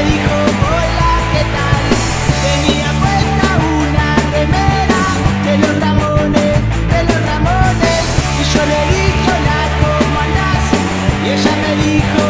Dijo: Hola, ¿qué tal? Tenía puesta una remera de los ramones, de los ramones, y yo le dije: Hola, ¿cómo? Y ella me dijo: